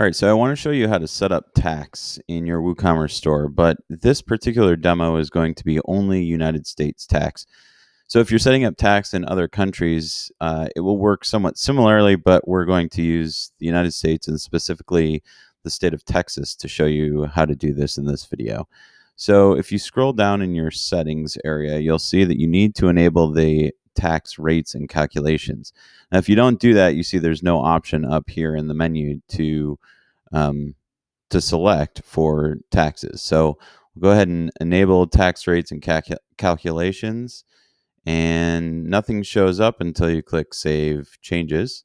All right, so I want to show you how to set up tax in your WooCommerce store, but this particular demo is going to be only United States tax. So if you're setting up tax in other countries, uh, it will work somewhat similarly, but we're going to use the United States and specifically the state of Texas to show you how to do this in this video. So if you scroll down in your settings area, you'll see that you need to enable the tax rates and calculations. Now, if you don't do that, you see there's no option up here in the menu to um, to select for taxes. So we'll go ahead and enable tax rates and calc calculations, and nothing shows up until you click Save Changes.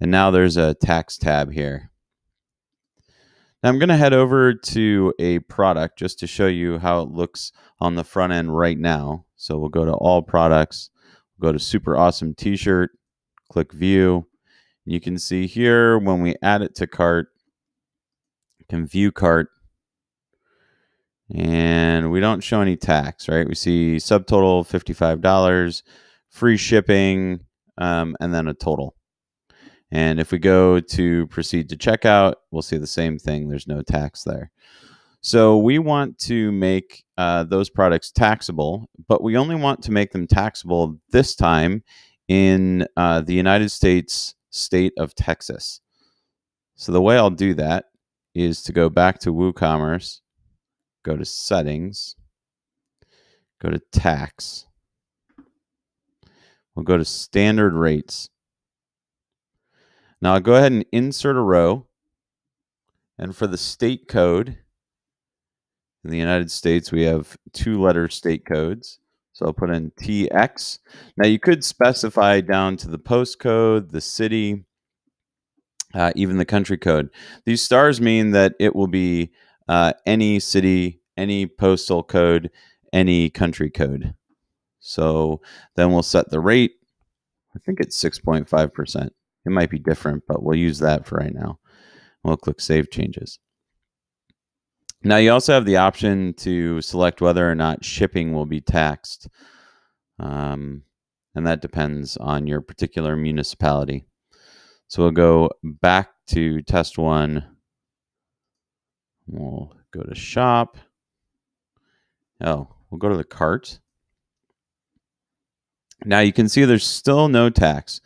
And now there's a tax tab here. Now I'm going to head over to a product just to show you how it looks on the front end right now. So we'll go to All Products, go to super awesome t-shirt, click view. You can see here when we add it to cart, can view cart, and we don't show any tax, right? We see subtotal $55, free shipping, um, and then a total. And if we go to proceed to checkout, we'll see the same thing. There's no tax there. So we want to make uh, those products taxable, but we only want to make them taxable this time in uh, the United States state of Texas. So the way I'll do that is to go back to WooCommerce, go to Settings, go to Tax. We'll go to Standard Rates. Now I'll go ahead and insert a row. And for the state code, in the United States, we have two letter state codes. So I'll put in TX. Now you could specify down to the postcode, the city, uh, even the country code. These stars mean that it will be uh, any city, any postal code, any country code. So then we'll set the rate. I think it's 6.5%. It might be different, but we'll use that for right now. We'll click Save Changes. Now you also have the option to select whether or not shipping will be taxed. Um, and that depends on your particular municipality. So we'll go back to test one. We'll go to shop. Oh, we'll go to the cart. Now you can see there's still no tax,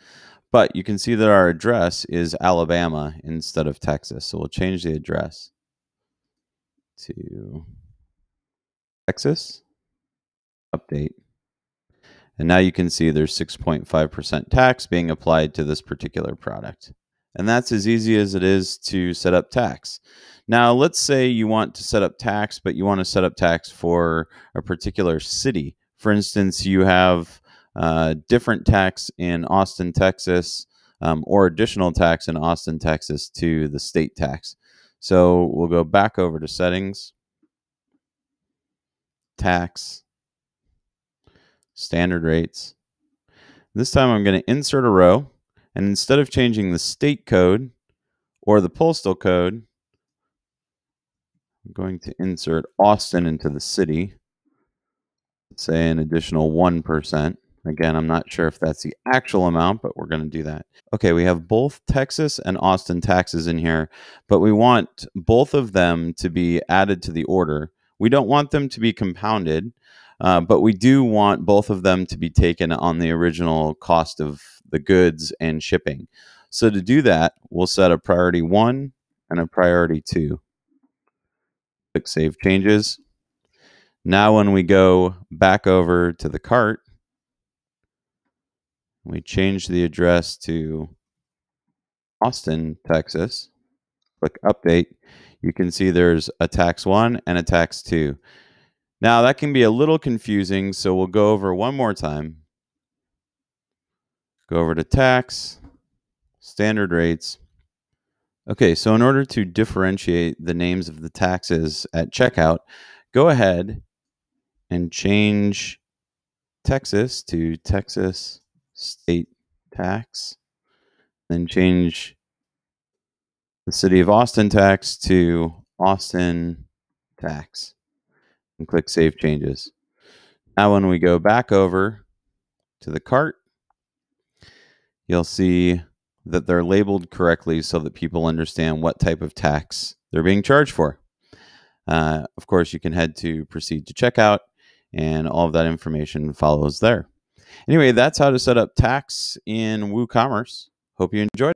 but you can see that our address is Alabama instead of Texas. So we'll change the address to Texas, update. And now you can see there's 6.5% tax being applied to this particular product. And that's as easy as it is to set up tax. Now, let's say you want to set up tax, but you want to set up tax for a particular city. For instance, you have uh, different tax in Austin, Texas, um, or additional tax in Austin, Texas to the state tax. So we'll go back over to settings, tax, standard rates. This time I'm going to insert a row, and instead of changing the state code or the postal code, I'm going to insert Austin into the city, say an additional 1%. Again, I'm not sure if that's the actual amount, but we're going to do that. Okay, we have both Texas and Austin taxes in here, but we want both of them to be added to the order. We don't want them to be compounded, uh, but we do want both of them to be taken on the original cost of the goods and shipping. So to do that, we'll set a priority one and a priority two. Click Save Changes. Now when we go back over to the cart, we change the address to Austin, Texas. Click update. You can see there's a tax one and a tax two. Now that can be a little confusing, so we'll go over one more time. Go over to tax, standard rates. Okay, so in order to differentiate the names of the taxes at checkout, go ahead and change Texas to Texas state tax, then change the city of Austin tax to Austin tax and click save changes. Now, when we go back over to the cart, you'll see that they're labeled correctly so that people understand what type of tax they're being charged for. Uh, of course, you can head to proceed to checkout, and all of that information follows there. Anyway, that's how to set up tax in WooCommerce. Hope you enjoyed.